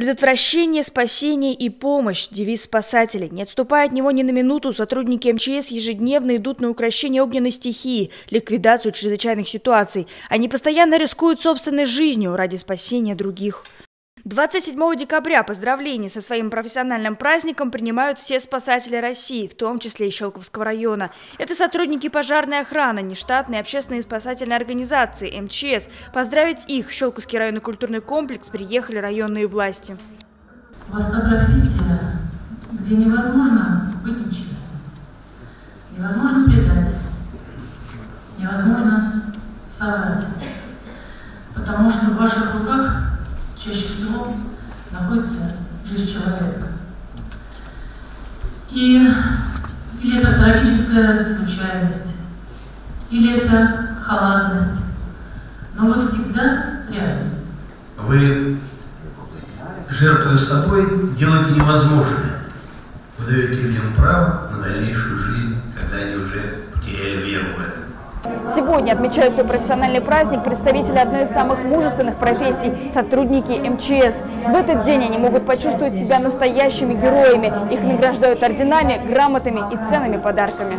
Предотвращение, спасение и помощь – девиз спасателей. Не отступая от него ни на минуту, сотрудники МЧС ежедневно идут на укрощение огненной стихии, ликвидацию чрезвычайных ситуаций. Они постоянно рискуют собственной жизнью ради спасения других. 27 декабря поздравления со своим профессиональным праздником принимают все спасатели России, в том числе и Щелковского района. Это сотрудники пожарной охраны, нештатные общественные спасательные организации, МЧС. Поздравить их в Щелковский районный культурный комплекс приехали районные власти. У вас та профессия, где невозможно быть нечестным, невозможно предать, невозможно соврать, потому что в ваших руках чаще всего находится жизнь человека. И или это трагическая случайность, или это халатность, но вы всегда рядом. Вы, жертвуя собой, делаете невозможное. Вы даете людям право на дальнейшую жизнь, когда они уже потеряли веру в это. Сегодня отмечают свой профессиональный праздник представители одной из самых мужественных профессий – сотрудники МЧС. В этот день они могут почувствовать себя настоящими героями. Их награждают орденами, грамотами и ценными подарками.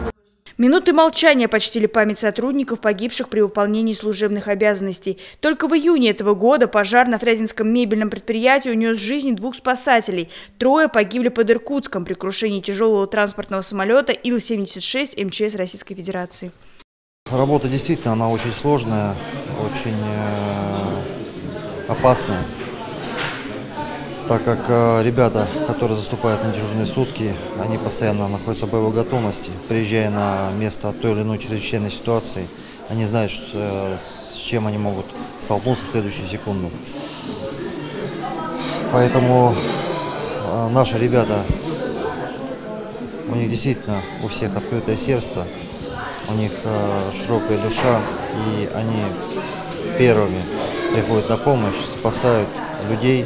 Минуты молчания почтили память сотрудников, погибших при выполнении служебных обязанностей. Только в июне этого года пожар на Фрязинском мебельном предприятии унес жизни двух спасателей. Трое погибли под Иркутском при крушении тяжелого транспортного самолета Ил-76 МЧС Российской Федерации. Работа действительно, она очень сложная, очень э, опасная, так как э, ребята, которые заступают на дежурные сутки, они постоянно находятся в боевой готовности. Приезжая на место той или иной чрезвычайной ситуации, они знают, э, с чем они могут столкнуться в следующую секунду. Поэтому наши ребята, у них действительно у всех открытое сердце, у них э, широкая душа, и они первыми приходят на помощь, спасают людей.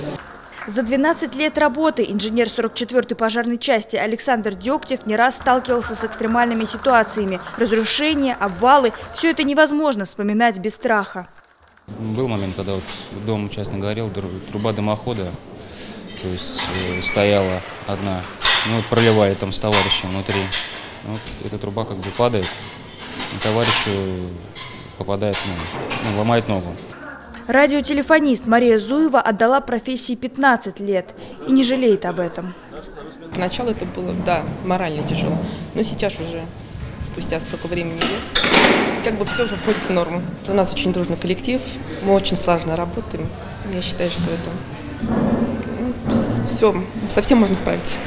За 12 лет работы инженер 44-й пожарной части Александр Дегтев не раз сталкивался с экстремальными ситуациями. Разрушения, обвалы – все это невозможно вспоминать без страха. Был момент, когда вот дом частно горел, труба дымохода, то есть э, стояла одна, ну вот проливали там с товарищем внутри. Вот эта труба как бы падает, товарищу попадает, ну, ну, ломает ногу. Радиотелефонист Мария Зуева отдала профессии 15 лет и не жалеет об этом. Поначалу это было, да, морально тяжело, но сейчас уже, спустя столько времени лет, как бы все уже входит в норму. У нас очень дружный коллектив, мы очень слаженно работаем. Я считаю, что это ну, все, совсем можно справиться.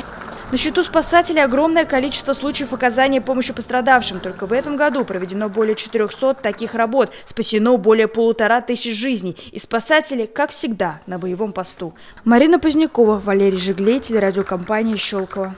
На счету спасателей огромное количество случаев оказания помощи пострадавшим. Только в этом году проведено более 400 таких работ. Спасено более полутора тысяч жизней. И спасатели, как всегда, на боевом посту. Марина Позднякова, Валерий Жиглей, телерадиокомпания «Щелково».